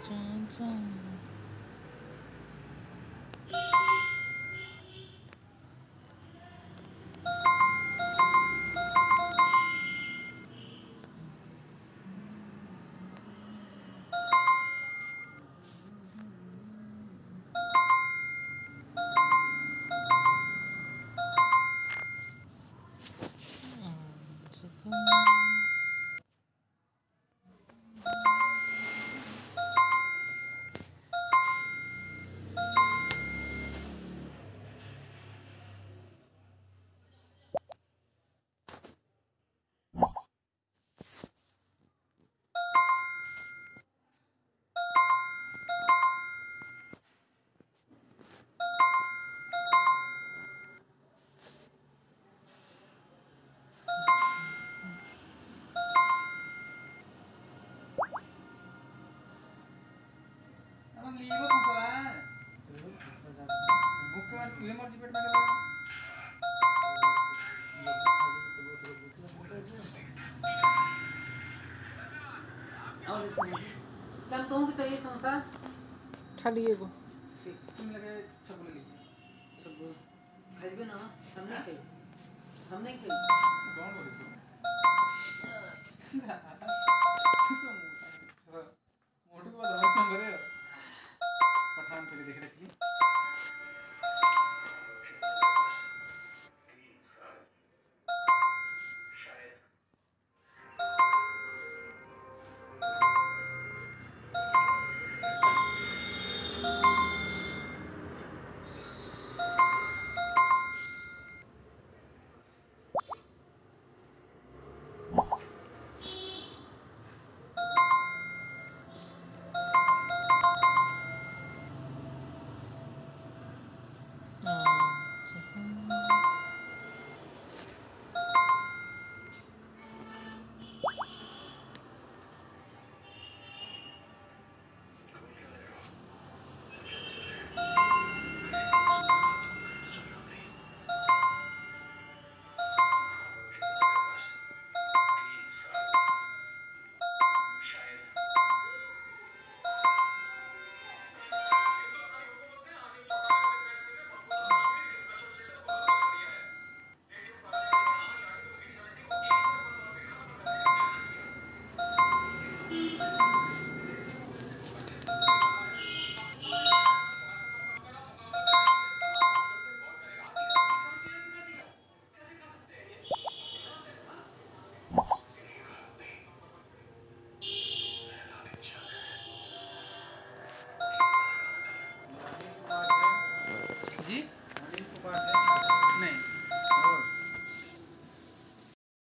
真正 आपण लिहिबो संपला बुक किंवा तुझे मर्ज़ी पेट में करो और इसमें सर तुमको चाहिए समोसा खाली एगो ठीक तुम लगे सब ले लीजिए। सब खाइबे ना हम नहीं खाई हम नहीं खाई कौन बोले तू de?